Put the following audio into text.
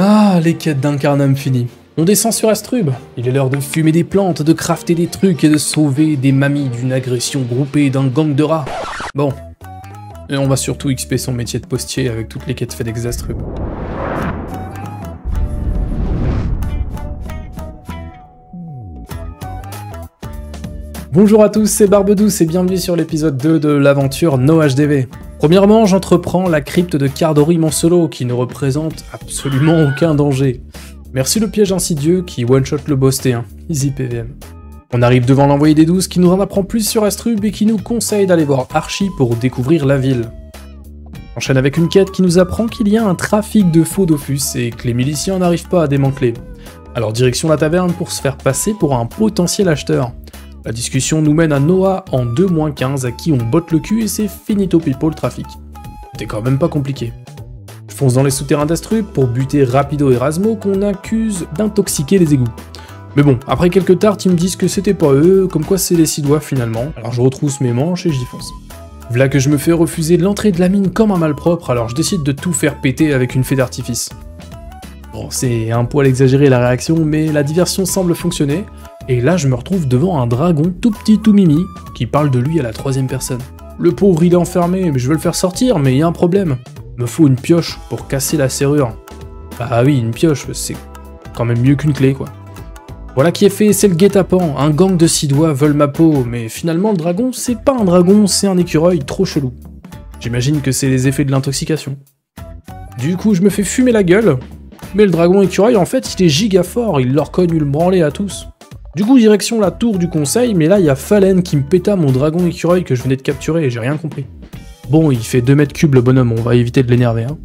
Ah, les quêtes d'incarnam finies. On descend sur Astrub. Il est l'heure de fumer des plantes, de crafter des trucs et de sauver des mamies d'une agression groupée d'un gang de rats. Bon. Et on va surtout XP son métier de postier avec toutes les quêtes FedEx d'Astrub. Bonjour à tous, c'est Barbedouce et bienvenue sur l'épisode 2 de l'aventure NoHDV. Premièrement, j'entreprends la crypte de Cardori solo qui ne représente absolument aucun danger. Merci le piège insidieux qui one-shot le boss T1, easy PVM. On arrive devant l'envoyé des 12 qui nous en apprend plus sur Astrub et qui nous conseille d'aller voir Archie pour découvrir la ville. On enchaîne avec une quête qui nous apprend qu'il y a un trafic de faux Dofus et que les miliciens n'arrivent pas à démanteler. Alors direction la taverne pour se faire passer pour un potentiel acheteur. La discussion nous mène à Noah en 2-15 à qui on botte le cul et c'est finito pipo le trafic. C'était quand même pas compliqué. Je fonce dans les souterrains d'Astrub pour buter Rapido et Rasmo qu'on accuse d'intoxiquer les égouts. Mais bon, après quelques tartes, ils me disent que c'était pas eux, comme quoi c'est les Sidois finalement, alors je retrousse mes manches et j'y fonce. V'là que je me fais refuser l'entrée de la mine comme un malpropre, alors je décide de tout faire péter avec une fée d'artifice. Bon, c'est un poil exagéré la réaction, mais la diversion semble fonctionner, et là, je me retrouve devant un dragon tout petit, tout mimi, qui parle de lui à la troisième personne. Le pauvre, il est enfermé, mais je veux le faire sortir, mais il y a un problème. Me faut une pioche pour casser la serrure. Bah oui, une pioche, c'est quand même mieux qu'une clé, quoi. Voilà qui est fait, c'est le guet-apens. Un gang de six doigts veulent ma peau, mais finalement, le dragon, c'est pas un dragon, c'est un écureuil trop chelou. J'imagine que c'est les effets de l'intoxication. Du coup, je me fais fumer la gueule, mais le dragon écureuil, en fait, il est giga fort, il leur cogne le branlé à tous. Du coup, direction la tour du conseil, mais là, il y a Fallen qui me péta mon dragon écureuil que je venais de capturer et j'ai rien compris. Bon, il fait 2 mètres cubes le bonhomme, on va éviter de l'énerver. Hein.